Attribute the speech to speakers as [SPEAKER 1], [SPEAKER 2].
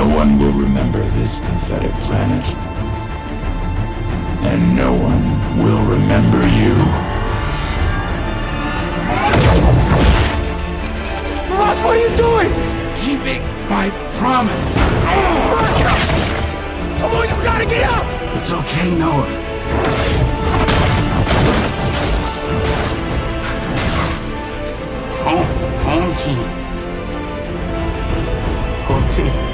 [SPEAKER 1] No one will remember this pathetic planet. And no one will remember you.
[SPEAKER 2] Ross, what are you doing?
[SPEAKER 1] Keeping my promise.
[SPEAKER 2] Come on, you gotta get up!
[SPEAKER 1] It's okay, Noah. Home, home team. Home team.